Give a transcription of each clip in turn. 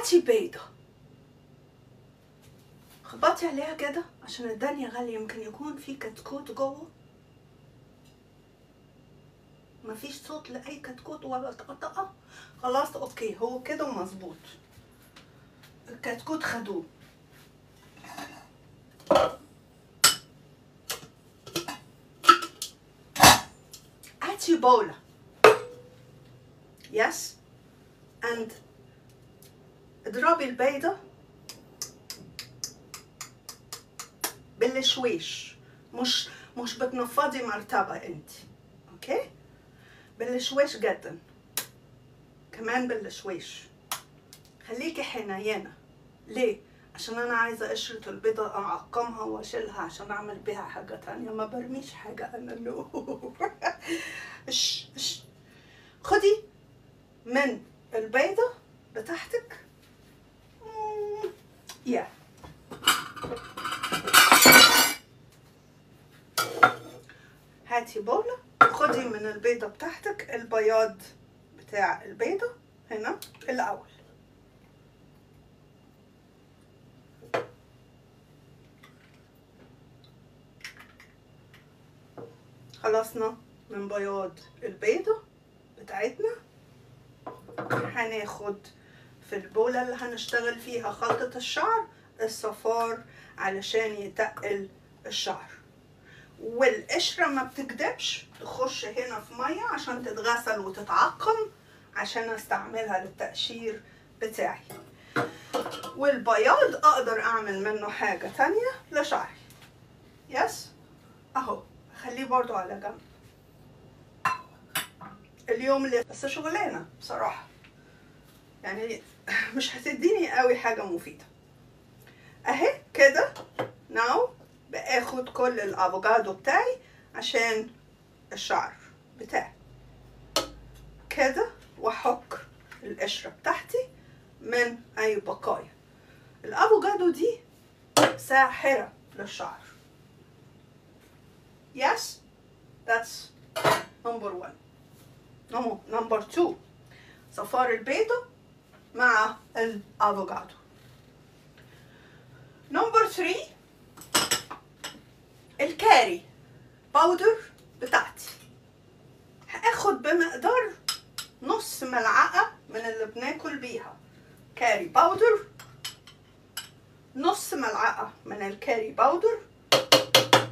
هاتي بيضة. خبطي عليها كده عشان الدنيا غالية. يمكن يكون في كتكوت جوه. مفيش صوت لأي كتكوت ولا طقطقة. خلاص أوكي. هو كده مظبوط الكتكوت خدوه. هاتي بولة. yes and اضربي البيضة بالشويش. مش مش بتنفضي مرتبة انت okay؟ بالشويش جدا. كمان بالشويش. خليكي حنينة. ليه؟ عشان أنا عايزة قشرة البيضة أعقمها وأشيلها عشان أعمل بيها حاجة تانية. ما برميش حاجة أنا. no خدي من البيضة بتاعتك يا هاتي بولة خدي من البيضة بتاعتك البياض بتاع البيضة هنا الأول. خلصنا من بياض البيضة بتاعتنا. هناخد في البولة اللي هنشتغل فيها خلطة الشعر الصفار علشان يتقل الشعر. والقشرة ما بتكدبش تخش هنا في مية عشان تتغسل وتتعقم عشان أستعملها للتقشير بتاعي. والبياض أقدر أعمل منه حاجة تانية لشعري. يس أهو خليه برضو على جنب. اليوم اللي بس شغلانة بصراحة. يعني مش هتديني قوي حاجة مفيدة. أهي كده. ناو بآخد كل الأفوكادو بتاعي عشان الشعر بتاعي. كده وأحك القشرة بتاعتي من أي بقايا. الأفوكادو دي ساحرة للشعر. Yes that's number one. number 2 صفار البيضة مع الأفوكادو. number 3 ال curry powder بتاعتي. هاخد بمقدار نص ملعقة من اللي بناكل بيها. curry powder نص ملعقة من ال curry powder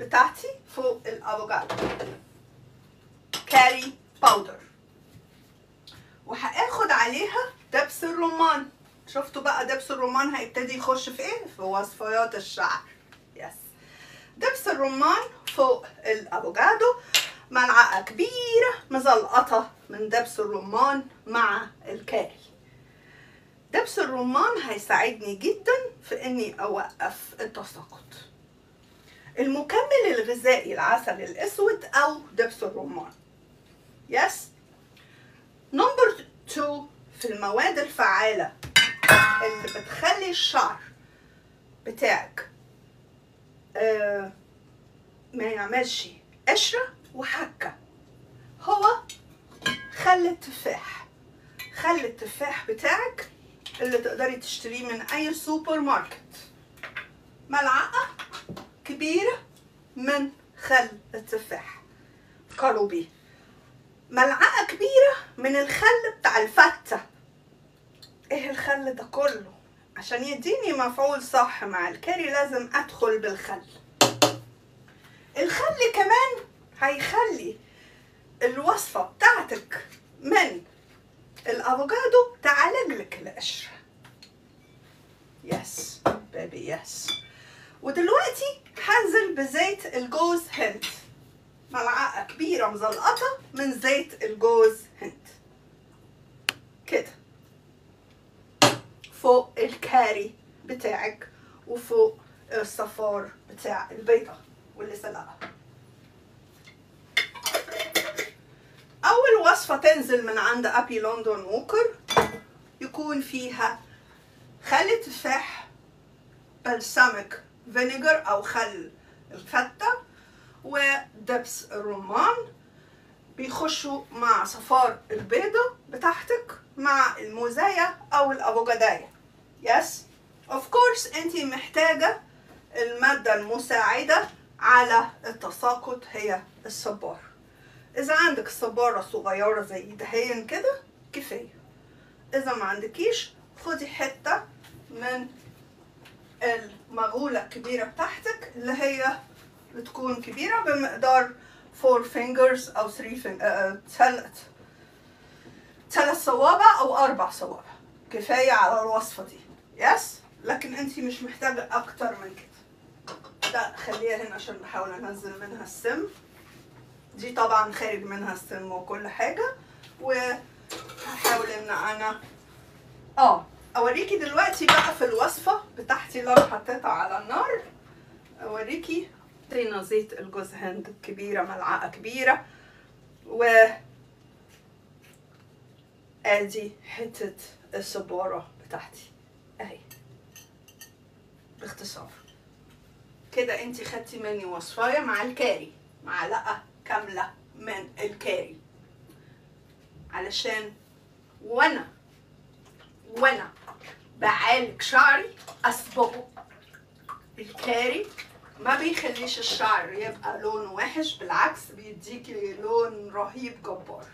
بتاعتي فوق الأفوكادو. curry powder وهاخد عليها دبس الرمان. شفتوا بقى دبس الرمان هيبتدي يخش في إيه؟ في وصفات الشعر. yes دبس الرمان فوق الأفوكادو ملعقة كبيرة مزلقطة من دبس الرمان مع الكاري. دبس الرمان هيساعدني جدا في إني أوقف التساقط. المكمل الغذائي العسل الأسود أو دبس الرمان. yes number 2 في المواد الفعالة اللي بتخلي الشعر بتاعك آه ما يعملش قشرة وحكة هو خل التفاح. خل التفاح بتاعك اللي تقدري تشتريه من أي سوبر ماركت. ملعقة كبيرة من خل التفاح. فكروا بيه. ملعقة كبيرة من الخل بتاع الفتة. إيه الخل ده كله؟ عشان يديني مفعول صح مع الكاري لازم أدخل بالخل. الخل كمان هيخلي الوصفة بتاعتك من الأفوكادو تعالج لك القشرة. yes baby yes ودلوقتي هنزل بزيت الجوز هند. ملعقة كبيرة مزلقطة من زيت الجوز هند كده فوق الكاري بتاعك وفوق الصفار بتاع البيضة واللي سلقها أول وصفة تنزل من عند أبي لندن ووكر يكون فيها خل تفاح بلسمك فينيجر أو خل الفتة ودبس الرمان بيخشوا مع صفار البيضة بتاعتك مع الموزاية أو الأفوكاداية yes of course انت محتاجة المادة المساعدة على التساقط هي الصبار. إذا عندك الصباره صغيرة زي دهين كده كفاية. إذا ما عندكيش خدي حتة من المغولة الكبيرة بتاعتك اللي هي بتكون كبيرة بمقدار 4 fingers أو 3 finger ثلاث ثلاث صوابع أو أربع صوابع. كفاية على الوصفة دي. يس لكن أنت مش محتاجة أكتر من كده. ده خليها هنا عشان بحاول أنزل منها السم. دي طبعا خارج منها السم وكل حاجة. وهحاول إن أنا آه أوريكي دلوقتي بقى في الوصفة بتاعتي اللي أنا حطيتها على النار. أوريكي. طينة زيت الجوز هند كبيرة ملعقة كبيرة. و آدي حتة الصباره بتاعتي. اهي. باختصار. كده انت خدتي مني وصفاية مع الكاري. معلقة كاملة من الكاري. علشان وأنا وأنا بعالج شعري اصبغه الكاري ما بيخليش الشعر يبقى لونه وحش بالعكس بيديكي لون رهيب جبار.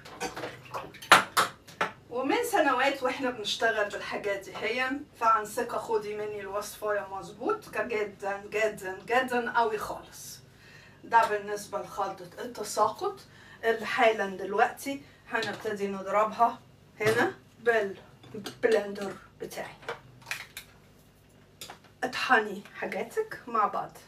سنوات وإحنا بنشتغل بالحاجات دي. هي فعن ثقة خدي مني الوصفاية مظبوط جدا جدا جدا قوي خالص. ده بالنسبة لخلطة التساقط. اللي حالا دلوقتي هنبتدي نضربها هنا بالبلندر بتاعي. اطحني حاجاتك مع بعض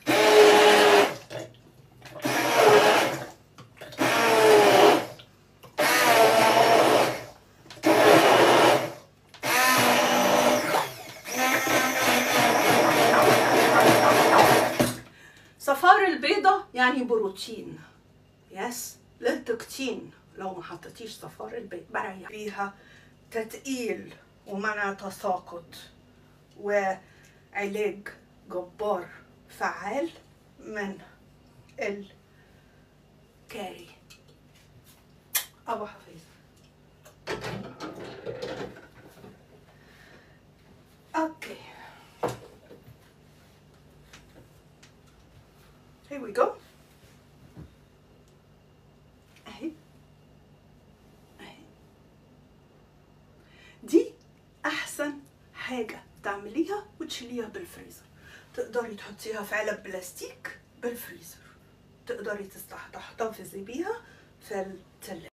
صفار البيضة يعني بروتين. يس للتكتين. لو ما حطيتيش صفار البيض بريح فيها تتقيل ومنع تساقط. وعلاج جبار فعال من الكاري أبو حفيظ. أوكي Here we go. اهي اهي دي احسن حاجة تعمليها وتشيليها بالفريزر. تقدري تحطيها في علب بلاستيك بالفريزر. تقدري تحتفظي بيها في التلاجة.